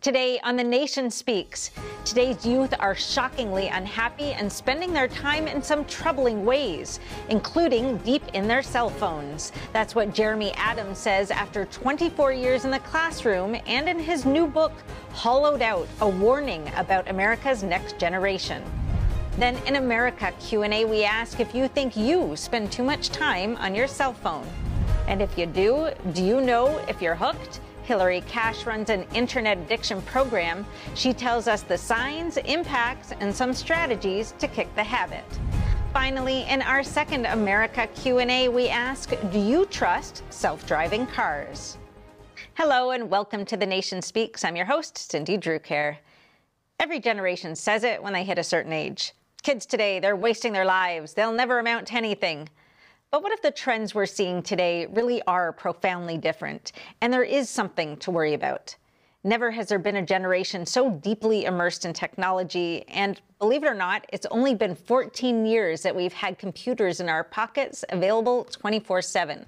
Today on The Nation Speaks, today's youth are shockingly unhappy and spending their time in some troubling ways, including deep in their cell phones. That's what Jeremy Adams says after 24 years in the classroom and in his new book, Hollowed Out: A Warning About America's Next Generation. Then in America Q&A we ask if you think you spend too much time on your cell phone. And if you do, do you know if you're hooked? Hilarie Cash runs an internet addiction program. She tells us the signs, impacts, and some strategies to kick the habit. Finally, in our second America Q&A, we ask, do you trust self-driving cars? Hello and welcome to The Nation Speaks. I'm your host, Cindy Drukier. Every generation says it when they hit a certain age. Kids today, they're wasting their lives. They'll never amount to anything. But what if the trends we're seeing today really are profoundly different and there is something to worry about? Never has there been a generation so deeply immersed in technology, and believe it or not, it's only been 14 years that we've had computers in our pockets available 24 7.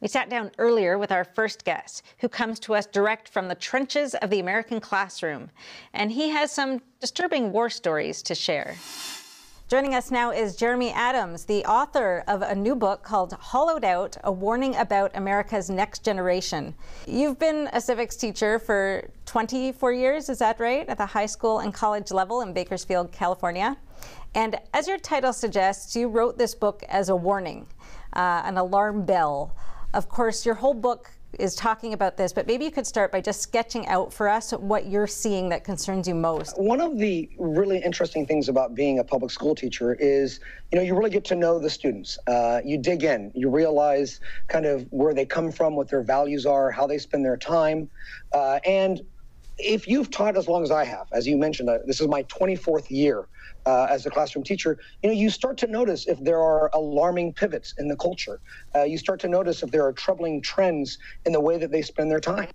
We sat down earlier with our first guest, who comes to us direct from the trenches of the American classroom, and he has some disturbing war stories to share. Joining us now is Jeremy Adams, the author of a new book called Hollowed Out A Warning About America's Next Generation. You've been a civics teacher for 24 years, is that right, at the high school and college level in Bakersfield, California? And as your title suggests, you wrote this book as a warning, uh, an alarm bell. Of course, your whole book is talking about this, but maybe you could start by just sketching out for us what you're seeing that concerns you most. One of the really interesting things about being a public school teacher is, you know, you really get to know the students. Uh, you dig in, you realize kind of where they come from, what their values are, how they spend their time, uh, and if you've taught as long as I have, as you mentioned, uh, this is my 24th year uh, as a classroom teacher, you know, you start to notice if there are alarming pivots in the culture. Uh, you start to notice if there are troubling trends in the way that they spend their time.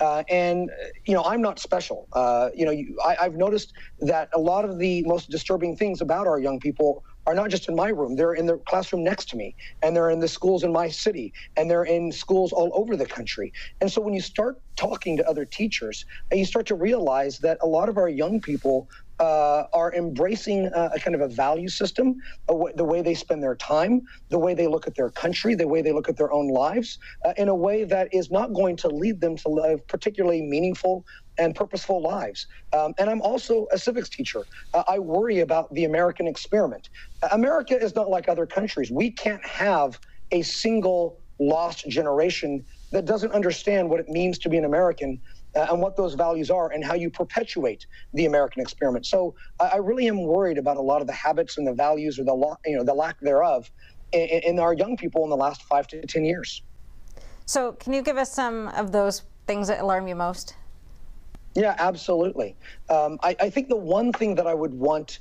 Uh, and, you know, I'm not special. Uh, you know, you, I, I've noticed that a lot of the most disturbing things about our young people are not just in my room, they're in the classroom next to me, and they're in the schools in my city, and they're in schools all over the country. And so when you start talking to other teachers, you start to realize that a lot of our young people uh, are embracing uh, a kind of a value system, the way they spend their time, the way they look at their country, the way they look at their own lives, uh, in a way that is not going to lead them to live particularly meaningful and purposeful lives. Um, and I'm also a civics teacher. Uh, I worry about the American experiment. America is not like other countries. We can't have a single lost generation that doesn't understand what it means to be an American uh, and what those values are and how you perpetuate the American experiment. So uh, I really am worried about a lot of the habits and the values or the lo- you know the lack thereof in, in our young people in the last five to ten years. So can you give us some of those things that alarm you most? Yeah, absolutely. Um, I, I think the one thing that I would want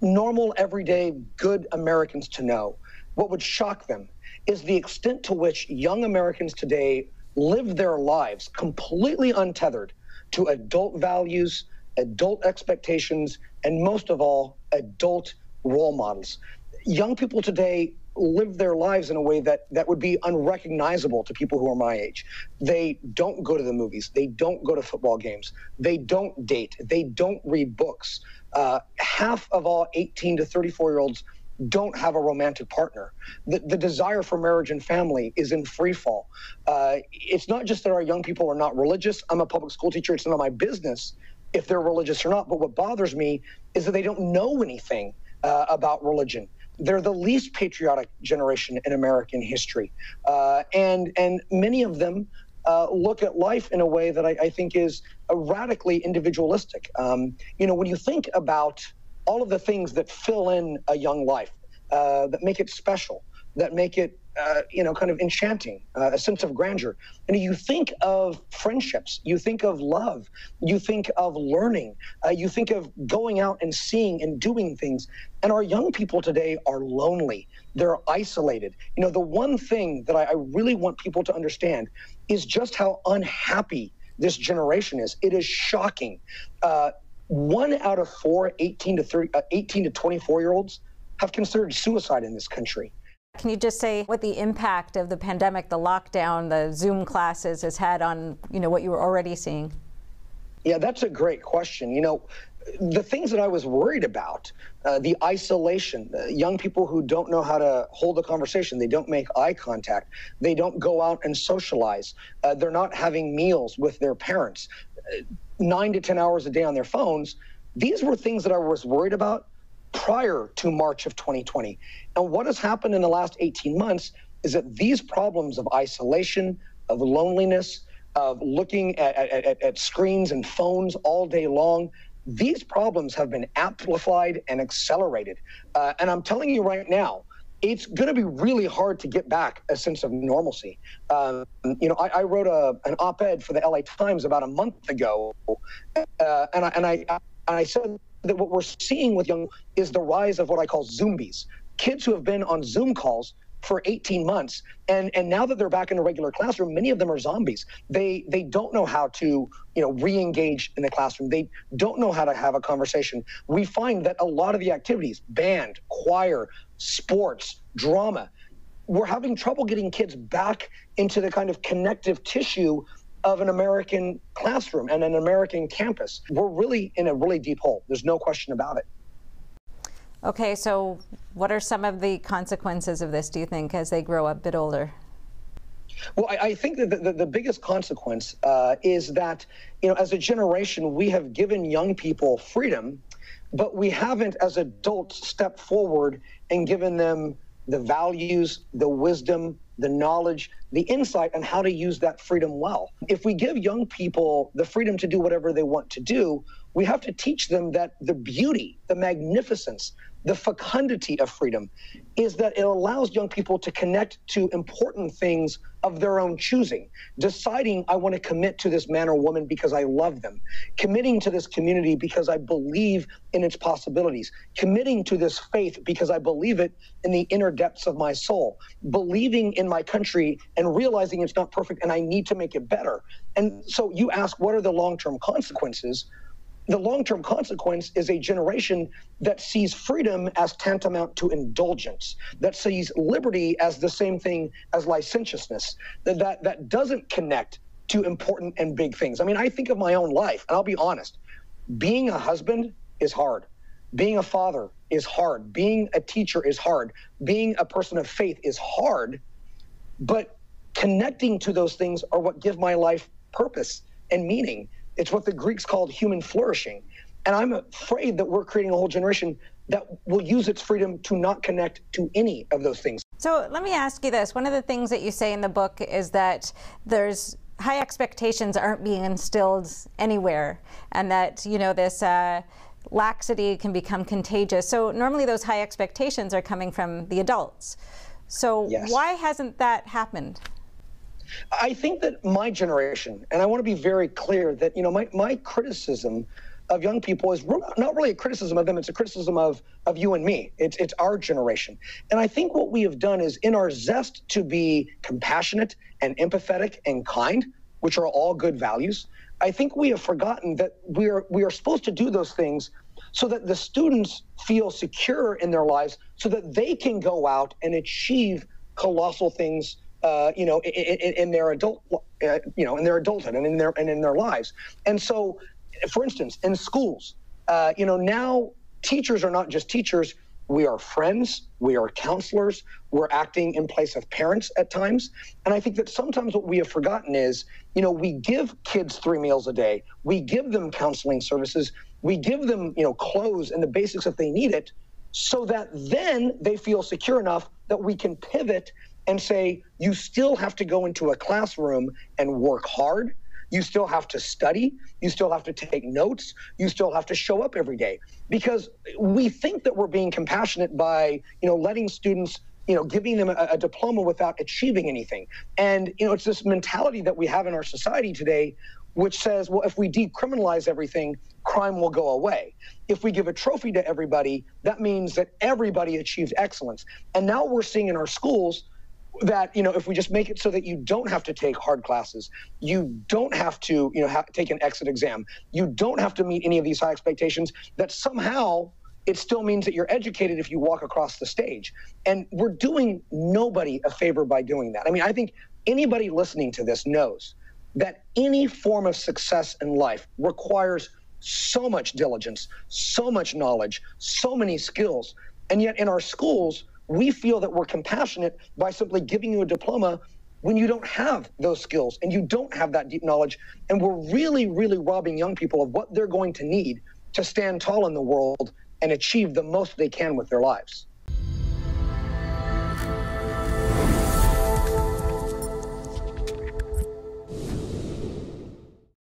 normal, everyday, good Americans to know, what would shock them, is the extent to which young Americans today live their lives completely untethered to adult values, adult expectations, and most of all, adult role models. Young people today live their lives in a way that that would be unrecognizable to people who are my age. They don't go to the movies. They don't go to football games. They don't date. They don't read books. Uh, half of all 18 to 34 year olds don't have a romantic partner. The, the desire for marriage and family is in free fall. Uh, it's not just that our young people are not religious. I'm a public school teacher. It's none of my business if they're religious or not. But what bothers me is that they don't know anything uh, about religion. They're the least patriotic generation in American history, uh, and and many of them uh, look at life in a way that I, I think is radically individualistic. Um, you know, when you think about all of the things that fill in a young life, uh, that make it special, that make it, uh, you know, kind of enchanting, uh, a sense of grandeur. And you think of friendships, you think of love, you think of learning, uh, you think of going out and seeing and doing things. And our young people today are lonely. They're isolated. You know, the one thing that I, I really want people to understand is just how unhappy this generation is. It is shocking. Uh, one out of four 18 to 30, uh, 18 to 24 year olds have considered suicide in this country. Can you just say what the impact of the pandemic, the lockdown, the Zoom classes has had on you know what you were already seeing? Yeah, that's a great question. You know, the things that I was worried about, uh, the isolation, uh, young people who don't know how to hold a conversation, they don't make eye contact, they don't go out and socialize, uh, they're not having meals with their parents, uh, nine to 10 hours a day on their phones. These were things that I was worried about prior to March of 2020. And what has happened in the last 18 months is that these problems of isolation, of loneliness, of looking at, at, at screens and phones all day long, these problems have been amplified and accelerated. Uh, and I'm telling you right now, it's going to be really hard to get back a sense of normalcy. Um, you know, I, I wrote a, an op-ed for the LA Times about a month ago, uh, and, I, and I and I said that what we're seeing with young is the rise of what I call zombies, kids who have been on Zoom calls for 18 months and and now that they're back in a regular classroom many of them are zombies. They they don't know how to you know re-engage in the classroom. They don't know how to have a conversation. We find that a lot of the activities band choir sports drama we're having trouble getting kids back into the kind of connective tissue of an American classroom and an American campus. We're really in a really deep hole. There's no question about it. Okay, so what are some of the consequences of this, do you think, as they grow up a bit older? Well, I, I think that the, the, the biggest consequence uh, is that, you know, as a generation, we have given young people freedom, but we haven't, as adults, stepped forward and given them the values, the wisdom, the knowledge, the insight on how to use that freedom well. If we give young people the freedom to do whatever they want to do, we have to teach them that the beauty, the magnificence, the fecundity of freedom is that it allows young people to connect to important things of their own choosing, deciding I want to commit to this man or woman because I love them, committing to this community because I believe in its possibilities, committing to this faith because I believe it in the inner depths of my soul, believing in my country and realizing it's not perfect and I need to make it better. And so you ask, what are the long term consequences? The long term consequence is a generation that sees freedom as tantamount to indulgence, that sees liberty as the same thing as licentiousness, that, that, that doesn't connect to important and big things. I mean, I think of my own life, and I'll be honest being a husband is hard, being a father is hard, being a teacher is hard, being a person of faith is hard, but connecting to those things are what give my life purpose and meaning. It's what the Greeks called human flourishing. And I'm afraid that we're creating a whole generation that will use its freedom to not connect to any of those things. So let me ask you this. One of the things that you say in the book is that there's high expectations aren't being instilled anywhere, and that, you know, this. Uh, laxity can become contagious. So normally those high expectations are coming from the adults. So yes. why hasn't that happened? I think that my generation, and I want to be very clear that, you know, my, my criticism of young people is not really a criticism of them, it's a criticism of, of you and me. It's, it's our generation. And I think what we have done is, in our zest to be compassionate and empathetic and kind, which are all good values, I think we have forgotten that we are, we are supposed to do those things so that the students feel secure in their lives so that they can go out and achieve colossal things uh, you know, in, in their adult, uh, you know, in their adulthood and in their and in their lives. And so, for instance, in schools, uh, you know, now teachers are not just teachers. We are friends. We are counselors. We're acting in place of parents at times. And I think that sometimes what we have forgotten is, you know, we give kids three meals a day. We give them counseling services. We give them, you know, clothes and the basics if they need it, so that then they feel secure enough that we can pivot and say you still have to go into a classroom and work hard. You still have to study. You still have to take notes. You still have to show up every day because we think that we're being compassionate by, you know, letting students you know, giving them a, a, diploma without achieving anything. And, you know, it's this mentality that we have in our society today, which says, well, if we decriminalize everything, crime will go away. If we give a trophy to everybody, that means that everybody achieved excellence. And now we're seeing in our schools that you know if we just make it so that you don't have to take hard classes you don't have to you know take an exit exam you don't have to meet any of these high expectations that somehow it still means that you're educated if you walk across the stage and we're doing nobody a favor by doing that i mean i think anybody listening to this knows that any form of success in life requires so much diligence, so much knowledge, so many skills. And yet in our schools, we feel that we're compassionate by simply giving you a diploma when you don't have those skills and you don't have that deep knowledge. And we're really, really robbing young people of what they're going to need to stand tall in the world and achieve the most they can with their lives.